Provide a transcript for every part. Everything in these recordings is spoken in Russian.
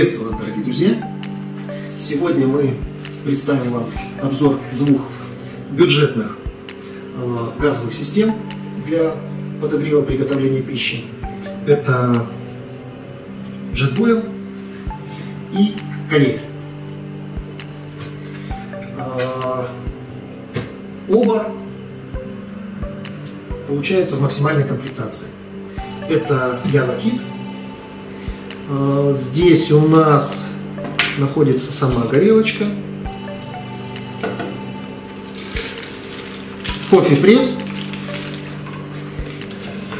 Приветствую вас, дорогие друзья! Сегодня мы представим вам обзор двух бюджетных э, газовых систем для подогрева приготовления пищи. Это JetBoil и Конель. Э, оба получается в максимальной комплектации. Это Java Kit а, здесь у нас находится сама горелочка. Кофе-пресс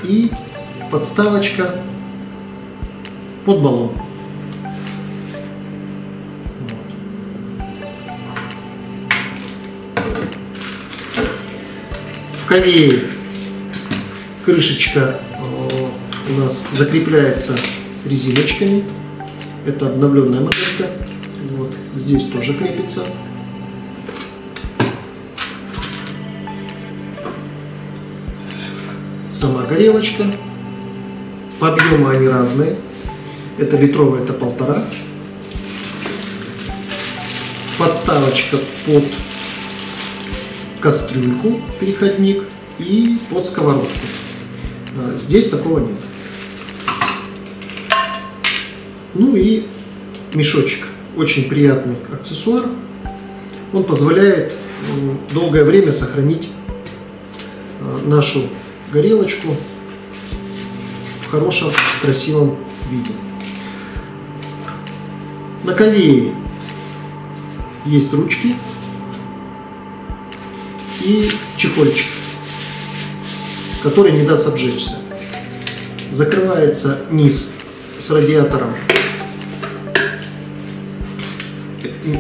и подставочка под баллон. В ковее крышечка э, у нас закрепляется резиночками. Это обновленная моделька. Вот здесь тоже крепится. Сама горелочка. По объему они разные. Это литровая, это полтора. Подставочка под кастрюльку, переходник и под сковородку. А, здесь такого нет. Ну и мешочек. Очень приятный аксессуар. Он позволяет долгое время сохранить э, нашу горелочку в хорошем, красивом виде. На ковее есть ручки и чехольчик, который не даст обжечься. Закрывается низ с радиатором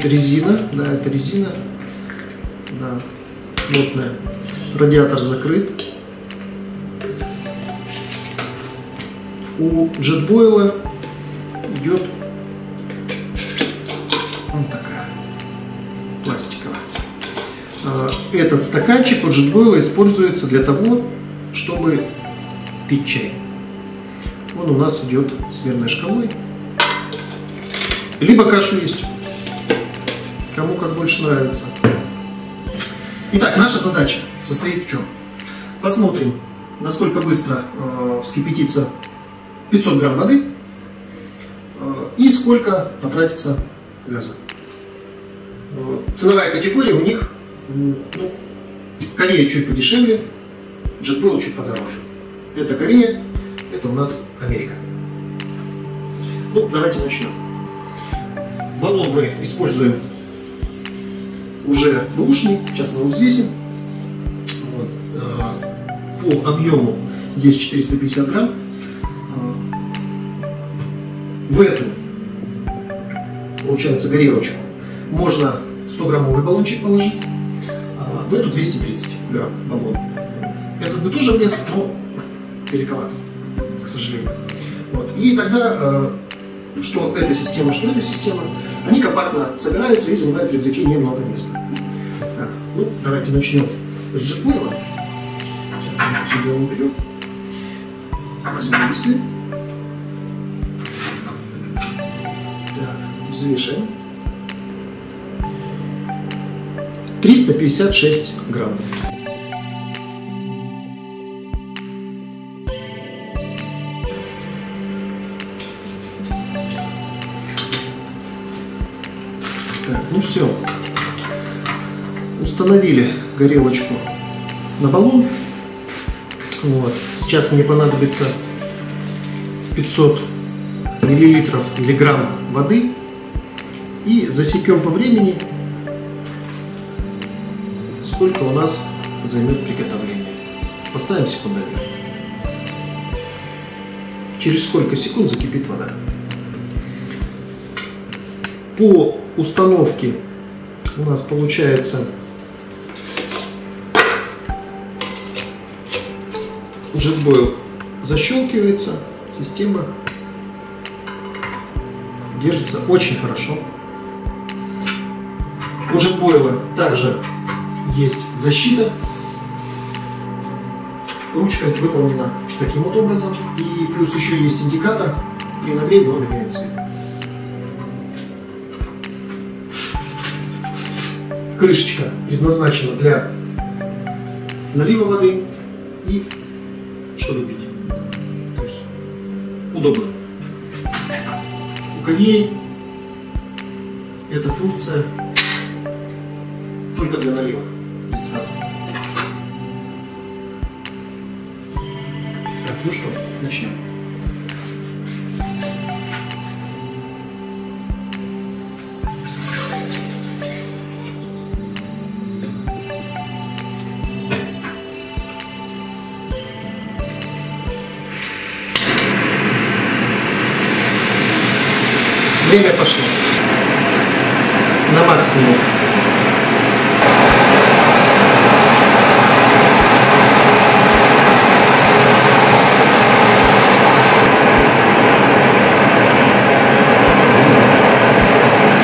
резина, да, это резина, да, плотная. Радиатор закрыт. У джетбойла идет вот такая пластиковая. А, этот стаканчик у джетбойла используется для того, чтобы пить чай. Он у нас идет с мерной шкалой. Либо кашу есть кому как больше нравится. Итак, наша задача состоит в чем? Посмотрим, насколько быстро э, вскипятится 500 грамм воды э, и сколько потратится газа. Э, ценовая категория у них, ну, Корея чуть подешевле, JetBoil чуть подороже. Это Корея, это у нас Америка. Ну, давайте начнем. Баллон мы используем уже бэушный, сейчас мы его взвесим. Вот. Э, по объему здесь 450 грамм. Э, в эту, получается, горелочку можно 100 граммовый баллончик положить, а в эту 230 грамм баллон. Этот бы тоже влез, но великоват, к сожалению. Вот. И тогда э, что эта система, что эта система, они компактно собираются и занимают в рюкзаке немного места. Так, ну, давайте начнем с джетбойла. Сейчас мы это все дело уберем. Возьмем весы. Так, взвешиваем. 356 грамм. Так, ну все. Установили горелочку на баллон. Вот. Сейчас мне понадобится 500 миллилитров или грамм воды. И засекем по времени, сколько у нас займет приготовление. Поставим секундомер. Через сколько секунд закипит вода. По установки у нас получается JetBoil защелкивается, система держится очень хорошо. У JetBoil также есть защита. Ручка выполнена таким вот образом. И плюс еще есть индикатор. При нагреве он меняет цвет. Крышечка предназначена для налива воды и чтобы пить. То есть удобно. У коней эта функция только для налива. Так, ну что, начнем. Время пошло. На максимум.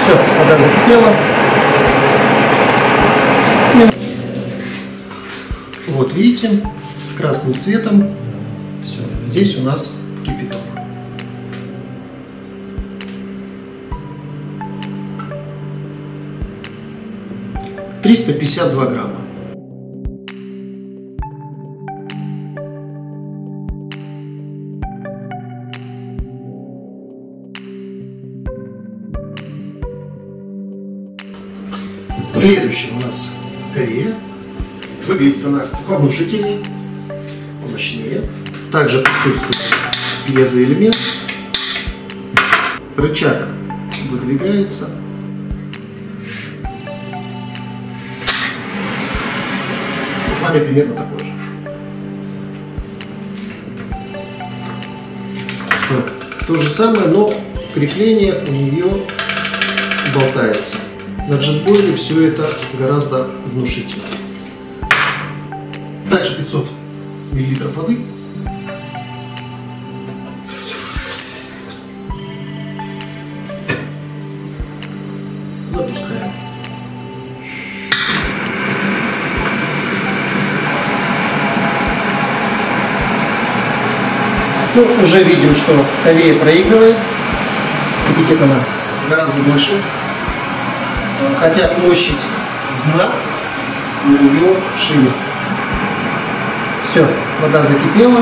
Все, вода закипела. Вот видите, красным цветом. Все, здесь у нас кипяток. Триста пятьдесят два грамма. Следующая у нас Корея. Выглядит она повнушительнее, помощнее. Также присутствует пьезоэлемент. Рычаг выдвигается. Пламя примерно такое же. Все. То же самое, но крепление у нее болтается. На джетбойле все это гораздо внушительнее. Также 500 мл воды. Запускаем. Ну, уже видим, что Корея проигрывает. Кипятит она гораздо больше. Хотя площадь дна у нее шире. Все, вода закипела.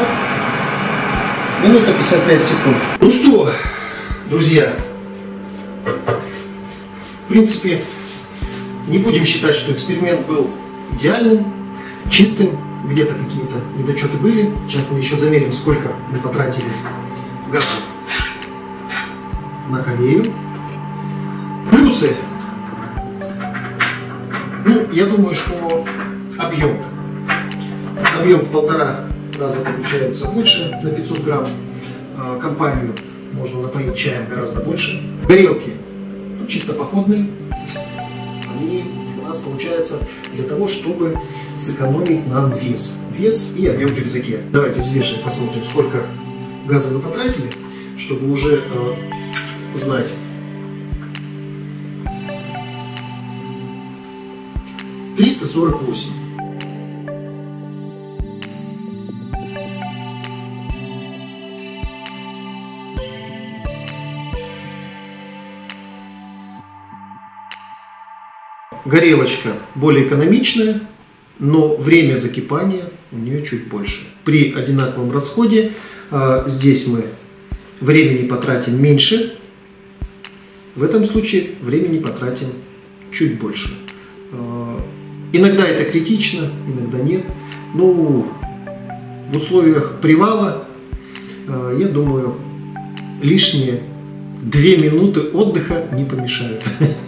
Минута 55 секунд. Ну что, друзья, в принципе, не будем считать, что эксперимент был идеальным, чистым. Где-то какие-то недочеты были. Сейчас мы еще замерим, сколько мы потратили газа на Корею. Плюсы. Ну, я думаю, что объем. Объем в полтора раза получается больше на 500 грамм. А, Компанию можно напоить чаем гораздо больше. Горелки ну, чисто походные. Они нас получаются для того, чтобы сэкономить нам вес. Вес и объем в рюкзаке. Давайте взвешивать, посмотрим, сколько газа вы потратили, чтобы уже э, знать. Триста сорок восемь. Горелочка более экономичная, но время закипания у нее чуть больше. При одинаковом расходе э, здесь мы времени потратим меньше, в этом случае времени потратим чуть больше. Э, иногда это критично, иногда нет. Ну, в условиях привала, э, я думаю, лишние две минуты отдыха не помешают.